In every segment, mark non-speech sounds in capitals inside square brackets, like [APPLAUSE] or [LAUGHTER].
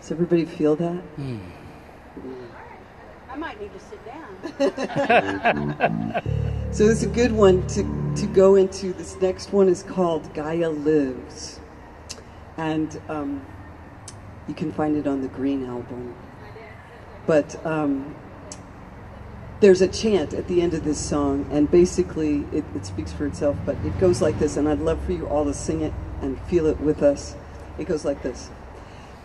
Does everybody feel that? I might need to sit down. [LAUGHS] So it's a good one to, to go into. This next one is called Gaia Lives. And um, you can find it on the Green album. But um, there's a chant at the end of this song, and basically it, it speaks for itself, but it goes like this, and I'd love for you all to sing it and feel it with us. It goes like this.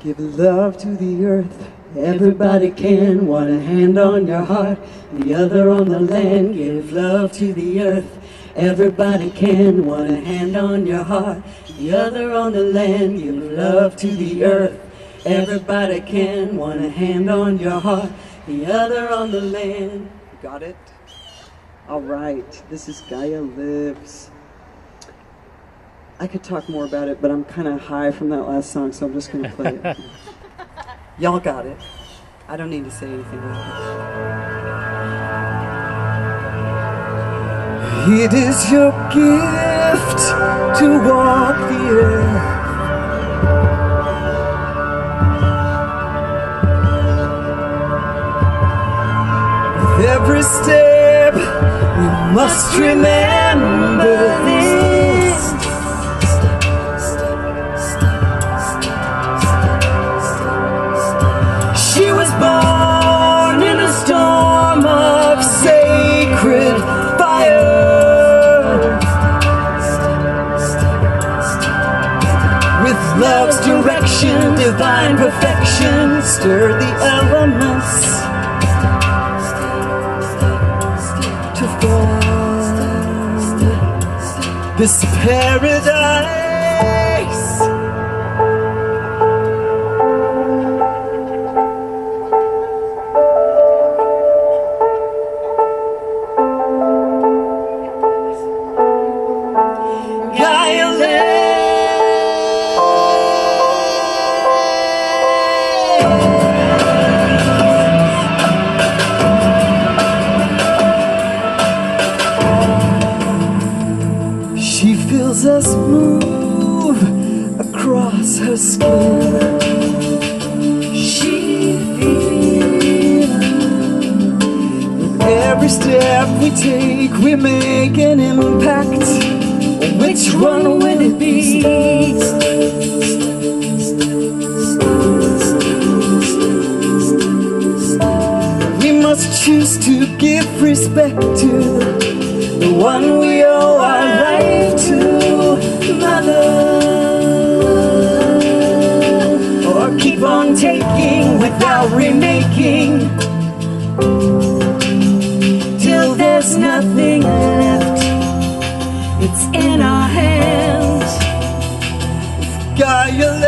Give love to the earth. Everybody can. One hand on your heart, the other on the land. Give love to the earth. Everybody can. One hand on your heart, the other on the land. Give love to the earth. Everybody can. One hand on your heart, the other on the land. Got it? All right. This is Gaia Lives. I could talk more about it, but I'm kind of high from that last song, so I'm just going to play it. [LAUGHS] Y'all got it. I don't need to say anything else. It is your gift to walk the earth. With every step, we must remember this. Direction, divine perfection, stir the elements to form this paradise. She feels us move across her skin. She feels every step we take, we make an impact. Which one will it be? We must choose to give respect to the one we owe our life Mother. Or keep on taking without remaking till there's nothing left. It's in our hands. Gaia.